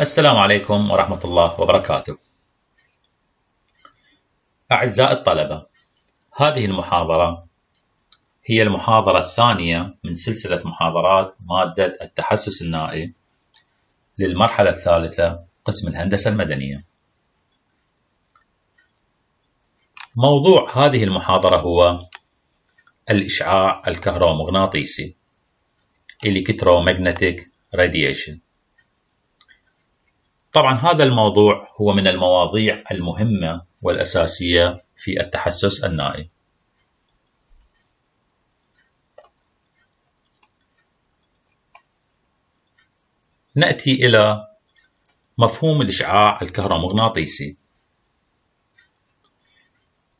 السلام عليكم ورحمة الله وبركاته. أعزائي الطلبة، هذه المحاضرة هي المحاضرة الثانية من سلسلة محاضرات مادة التحسس النائي للمرحلة الثالثة قسم الهندسة المدنية. موضوع هذه المحاضرة هو الإشعاع الكهرومغناطيسي Electromagnetic Radiation طبعا هذا الموضوع هو من المواضيع المهمة والأساسية في التحسس النائي. نأتي إلى مفهوم الإشعاع الكهرومغناطيسي.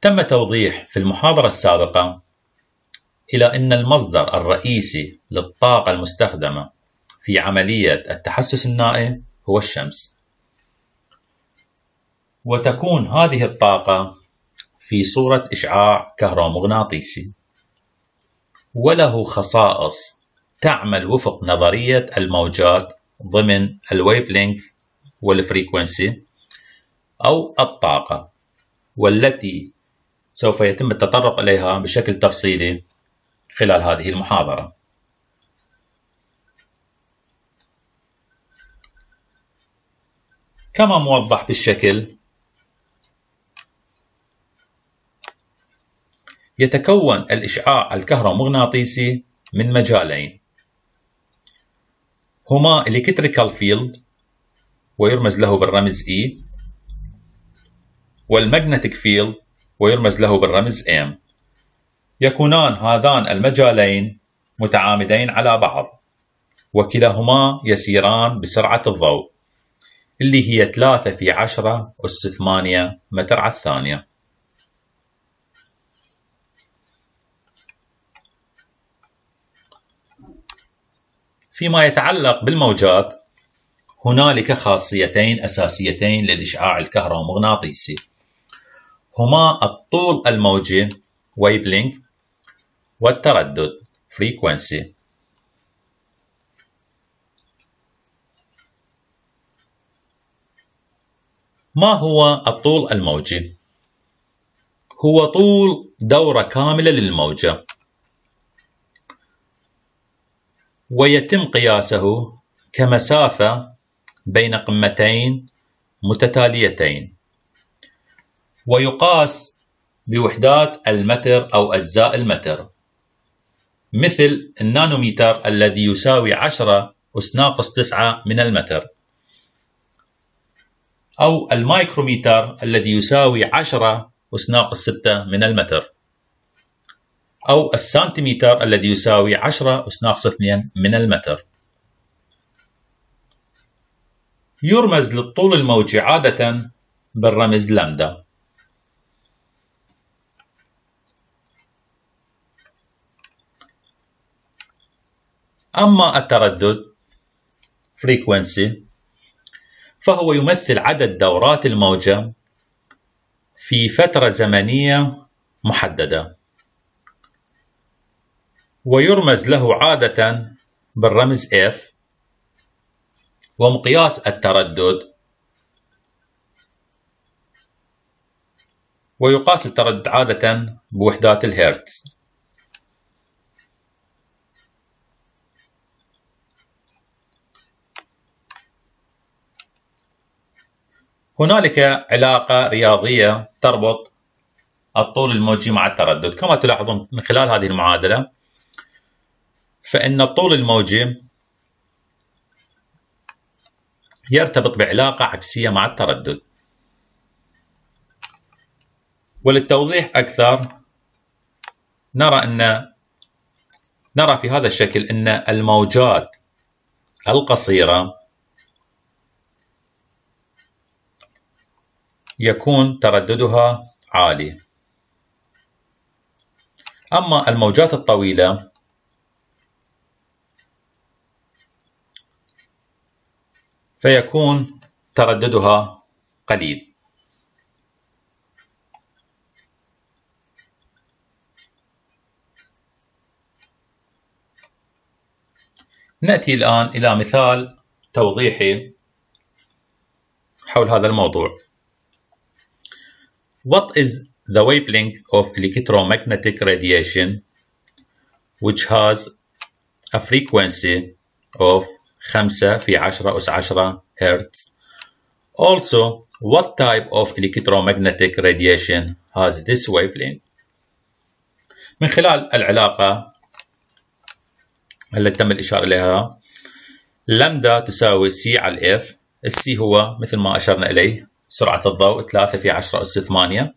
تم توضيح في المحاضرة السابقة إلى أن المصدر الرئيسي للطاقة المستخدمة في عملية التحسس النائي هو الشمس. وتكون هذه الطاقة في صورة إشعاع كهرومغناطيسي. وله خصائص تعمل وفق نظرية الموجات ضمن ال wave length وال frequency أو الطاقة والتي سوف يتم التطرق إليها بشكل تفصيلي خلال هذه المحاضرة. كما موضح بالشكل يتكون الإشعاع الكهرومغناطيسي من مجالين. هما electrical field ويرمز له بالرمز E والمagnetic field ويرمز له بالرمز M. يكونان هذان المجالين متعامدين على بعض وكلاهما يسيران بسرعة الضوء اللي هي 3 في 10 أس 8 متر على الثانية. فيما يتعلق بالموجات هنالك خاصيتين أساسيتين للإشعاع الكهرومغناطيسي. هما الطول الموجي wavelength والتردد frequency. ما هو الطول الموجي؟ هو طول دورة كاملة للموجة. ويتم قياسه كمسافة بين قمتين متتاليتين. ويقاس بوحدات المتر أو أجزاء المتر. مثل النانومتر الذي يساوي 10 أس ناقص 9 من المتر. أو المايكرومتر الذي يساوي 10 أس ناقص 6 من المتر. أو السنتيمتر الذي يساوي 10 أس ناقص 2 من المتر. يرمز للطول الموجي عادة بالرمز لامدا. أما التردد frequency فهو يمثل عدد دورات الموجة في فترة زمنية محددة. ويرمز له عادة بالرمز F ومقياس التردد. ويقاس التردد عادة بوحدات الهرتز. هنالك علاقة رياضية تربط الطول الموجي مع التردد. كما تلاحظون من خلال هذه المعادلة فإن الطول الموجي يرتبط بعلاقة عكسية مع التردد. وللتوضيح أكثر نرى أن نرى في هذا الشكل أن الموجات القصيرة يكون ترددها عالي. أما الموجات الطويلة فيكون ترددها قليل نأتي الآن إلى مثال توضيحي حول هذا الموضوع What is the wavelength of electromagnetic radiation which has a frequency of 5 في 10 أس 10 Hz Also, what type of electromagnetic radiation has this wavelength? من خلال العلاقة التي تم الإشارة إليها لامدا تساوي C على F ال C هو مثل ما أشرنا إليه سرعة الضوء 3 في 10 أس 8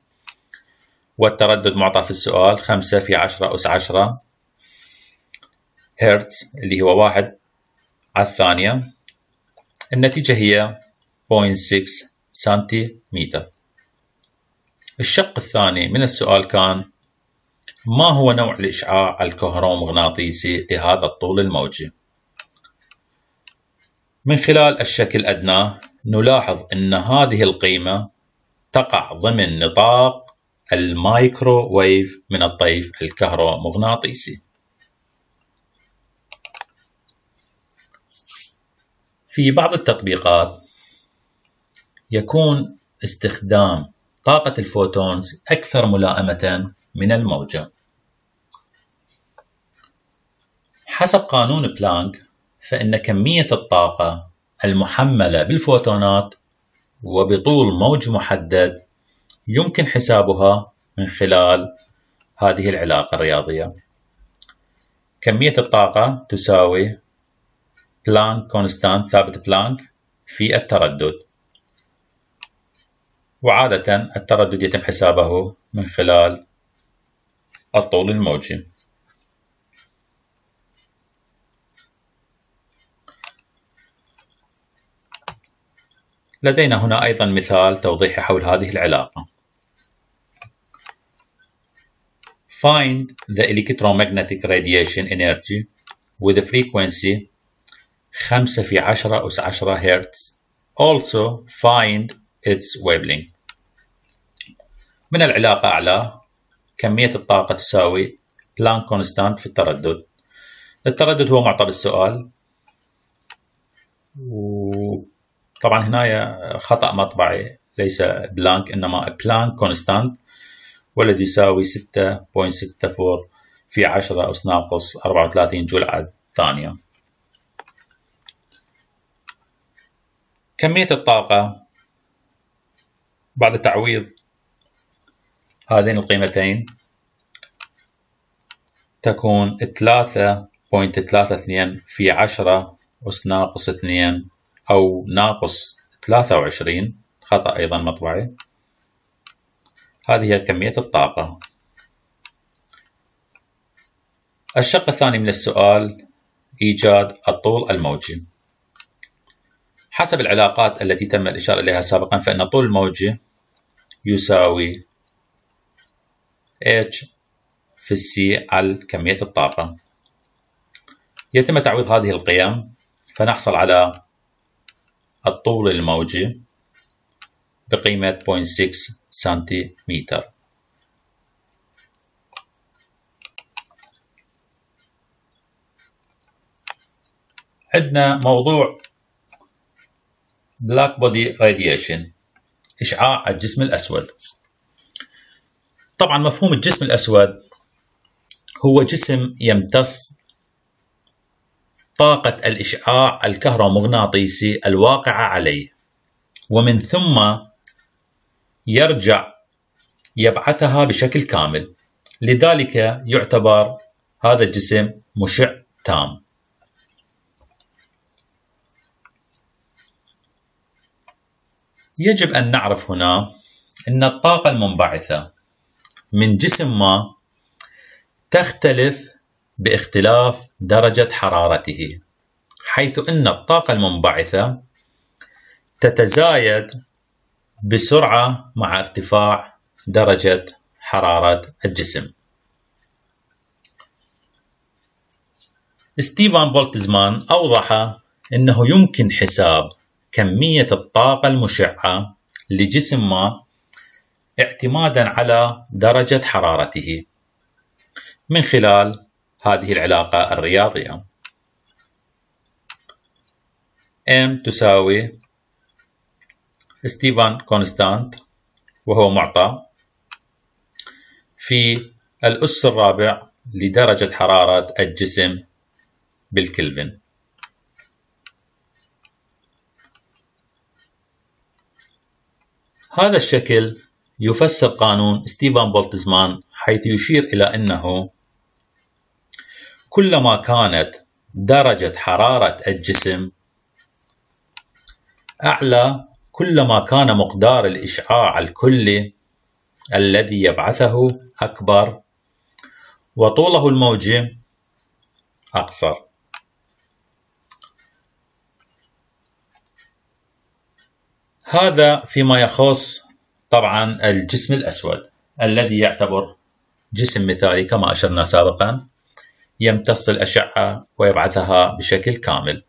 والتردد معطى في السؤال 5 في 10 أس 10 هرتز اللي هو واحد. على الثانية النتيجة هي 0.6 سنتيمتر الشق الثاني من السؤال كان ما هو نوع الإشعاع الكهرومغناطيسي لهذا الطول الموجي؟ من خلال الشكل الأدنى نلاحظ أن هذه القيمة تقع ضمن نطاق المايكروويف من الطيف الكهرومغناطيسي في بعض التطبيقات يكون استخدام طاقة ال photons أكثر ملائمة من الموجة. حسب قانون بلانك فإن كمية الطاقة المحملة بالفوتونات وبطول موج محدد يمكن حسابها من خلال هذه العلاقة الرياضية. كمية الطاقة تساوي Planck constant ثابت بلانك في التردد. وعادة التردد يتم حسابه من خلال الطول الموجي. لدينا هنا أيضا مثال توضيحي حول هذه العلاقة. Find the electromagnetic radiation energy with a frequency 5 في 10 أس 10 هرتز Also find its wavelength. من العلاقة أعلاه كمية الطاقة تساوي Planck constant في التردد. التردد هو معطى بالسؤال طبعا هنا خطأ مطبعي ليس بلانك إنما Planck constant والذي يساوي 6.64 في 10 أس ناقص 34 جول على الثانية. كمية الطاقة بعد تعويض هذين القيمتين تكون 3.32 في 10 أس ناقص 2 أو ناقص 23 خطأ أيضا مطبعي هذه هي كمية الطاقة. الشق الثاني من السؤال إيجاد الطول الموجي. حسب العلاقات التي تم الإشارة إليها سابقا فإن طول الموجي يساوي H في السي على كمية الطاقة. يتم تعويض هذه القيم فنحصل على الطول الموجي بقيمة 0.6 سنتيمتر. عندنا موضوع black body radiation إشعاع الجسم الأسود. طبعا مفهوم الجسم الأسود هو جسم يمتص طاقة الإشعاع الكهرومغناطيسي الواقعة عليه ومن ثم يرجع يبعثها بشكل كامل. لذلك يعتبر هذا الجسم مشع تام. يجب أن نعرف هنا أن الطاقة المنبعثة من جسم ما تختلف باختلاف درجة حرارته حيث أن الطاقة المنبعثة تتزايد بسرعة مع ارتفاع درجة حرارة الجسم. ستيفان بولتزمان أوضح أنه يمكن حساب كمية الطاقة المشعة لجسم ما اعتمادا على درجة حرارته. من خلال هذه العلاقة الرياضية. M تساوي ستيفان كونستانت وهو معطى في الأس الرابع لدرجة حرارة الجسم بالكلفن. هذا الشكل يفسر قانون ستيفان بولتزمان حيث يشير إلى أنه كلما كانت درجة حرارة الجسم أعلى كلما كان مقدار الإشعاع الكلي الذي يبعثه أكبر وطوله الموجي أقصر. هذا فيما يخص طبعا الجسم الأسود الذي يعتبر جسم مثالي كما أشرنا سابقا يمتص الأشعة ويبعثها بشكل كامل.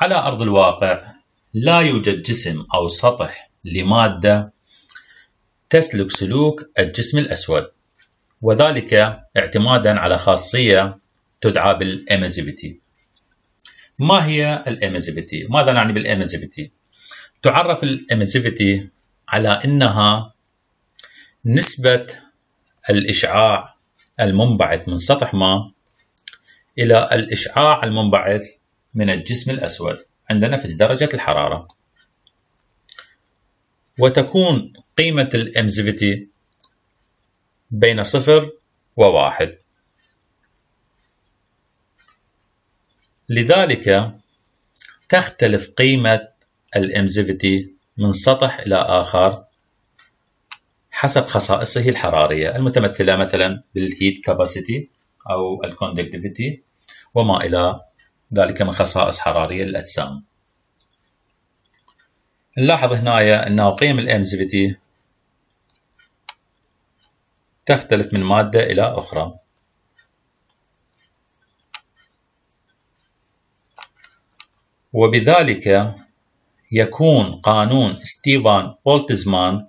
على أرض الواقع لا يوجد جسم أو سطح لمادة تسلك سلوك الجسم الأسود وذلك اعتمادا على خاصية تدعى بال emissivity ما هي ال emissivity؟ ماذا نعني بال emissivity؟ تعرف ال emissivity على أنها نسبة الإشعاع المنبعث من سطح ما إلى الإشعاع المنبعث من الجسم الأسود عند نفس درجة الحرارة وتكون قيمة ال emissivity بين صفر وواحد لذلك تختلف قيمة ال emissivity من سطح إلى آخر حسب خصائصه الحرارية المتمثلة مثلا بال heat capacity أو ال conductivity وما إلى ذلك من خصائص حرارية للأجسام. نلاحظ هنا أنه قيم ال emissivity تختلف من مادة إلى أخرى. وبذلك يكون قانون ستيفان بولتزمان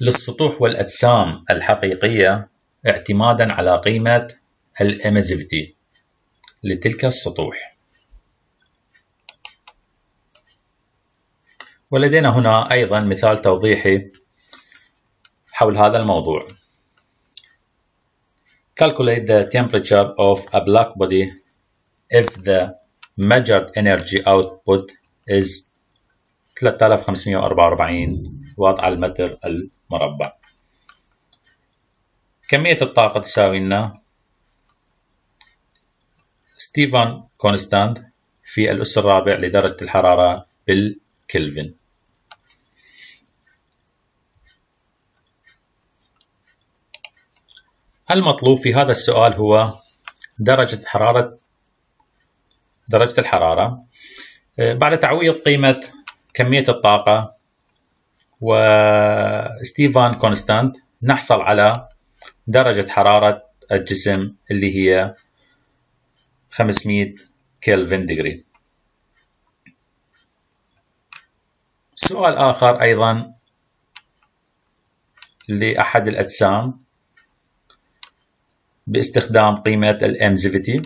للسطوح والأجسام الحقيقية اعتمادا على قيمة الإميزيفيتي لتلك السطوح. ولدينا هنا أيضا مثال توضيحي حول هذا الموضوع. Calculate the temperature of a black body if the measured energy output is 3544 واط على المتر المربع كمية الطاقة تساوي لنا ستيفان كونستانت في الأس الرابع لدرجة الحرارة بالكلفن. المطلوب في هذا السؤال هو درجة حرارة درجة الحرارة. بعد تعويض قيمة كمية الطاقة وستيفان كونستانت نحصل على درجة حرارة الجسم اللي هي 500 Kelvin degree. سؤال آخر أيضا لأحد الأجسام. باستخدام قيمة ال emissivity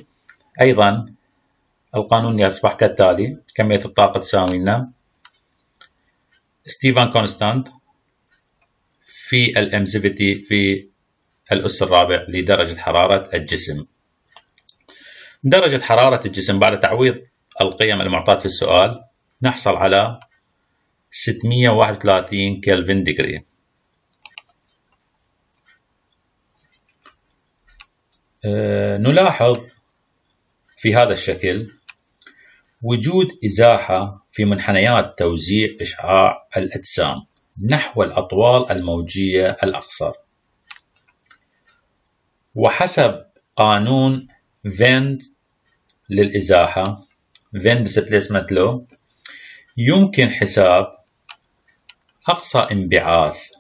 أيضا القانون يصبح كالتالي كمية الطاقة تساوي لنا. Stefan constant في ال emissivity في الأس الرابع لدرجة حرارة الجسم. درجة حرارة الجسم بعد تعويض القيم المعطاة في السؤال نحصل على 631 Kelvin degree. نلاحظ في هذا الشكل وجود إزاحة في منحنيات توزيع إشعاع الأجسام نحو الأطوال الموجية الأقصر. وحسب قانون فيند للإزاحة فيند displacement law يمكن حساب أقصى انبعاث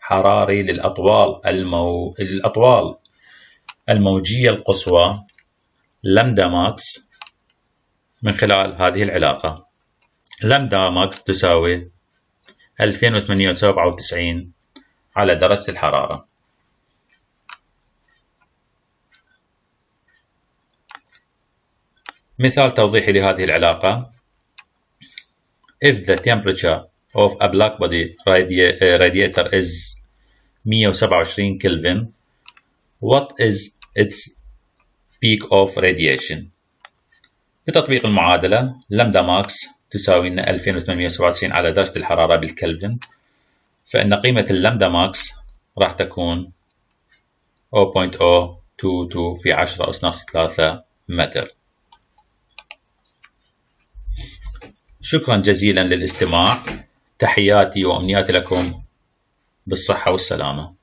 حراري للأطوال المو... الأطوال الموجية القصوى lambda max من خلال هذه العلاقة. لمدا ماكس تساوي 2897 على درجة الحرارة. مثال توضيحي لهذه العلاقة. If the temperature of a black body radiator is 127 Kelvin what is its peak of radiation? بتطبيق المعادلة lambda max تساوي 2897 على درجة الحرارة بالكلفن. فإن قيمة ال lambda max راح تكون 0.022 في 10 أس ناقص 3 متر. شكرا جزيلا للاستماع. تحياتي وأمنياتي لكم بالصحة والسلامة.